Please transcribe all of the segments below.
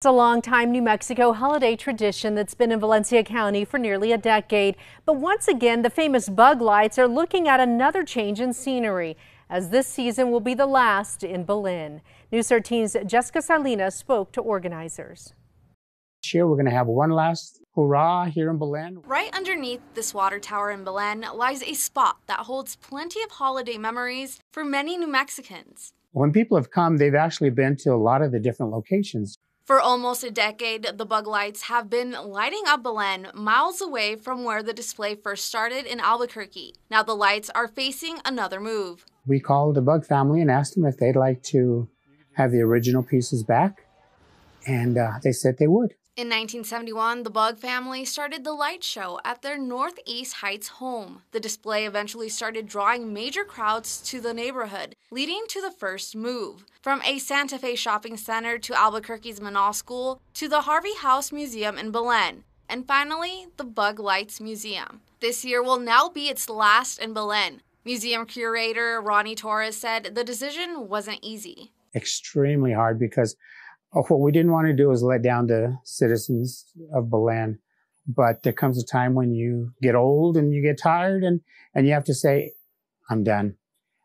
It's a long-time New Mexico holiday tradition that's been in Valencia County for nearly a decade. But once again, the famous Bugg lights are looking at another change in scenery, as this season will be the last in Belen. News 13's Jessica Salinas spoke to organizers. This year, we're going to have one last hurrah here in Belen. Right underneath this water tower in Belen lies a spot that holds plenty of holiday memories for many New Mexicans. When people have come, they've actually been to a lot of the different locations. For almost a decade, the Bugg lights have been lighting up Belen miles away from where the display first started in Albuquerque. Now the lights are facing another move. We called the Bugg family and asked them if they'd like to have the original pieces back, and uh, they said they would. In 1971, the Bugg family started the light show at their Northeast Heights home. The display eventually started drawing major crowds to the neighborhood, leading to the first move. From a Santa Fe shopping center to Albuquerque's Menaul School to the Harvey House Museum in Belen, and finally, the Bugg Lights Museum. This year will now be its last in Belen. Museum curator Ronnie Torres said the decision wasn't easy. Extremely hard because Oh, what we didn't want to do is let down the citizens of Belen. But there comes a time when you get old and you get tired and, and you have to say, I'm done.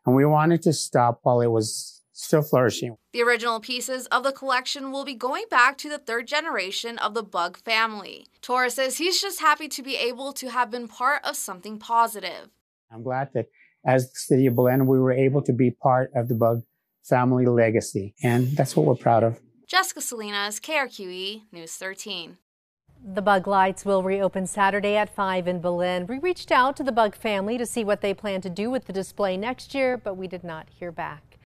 And we wanted to stop while it was still flourishing. The original pieces of the collection will be going back to the third generation of the Bugg family. Torres says he's just happy to be able to have been part of something positive. I'm glad that as the city of Belen, we were able to be part of the Bugg family legacy. And that's what we're proud of. Jessica Salinas, KRQE News 13. The Bugg Lights will reopen Saturday at 5 in Belen. We reached out to the Bugg family to see what they plan to do with the display next year, but we did not hear back.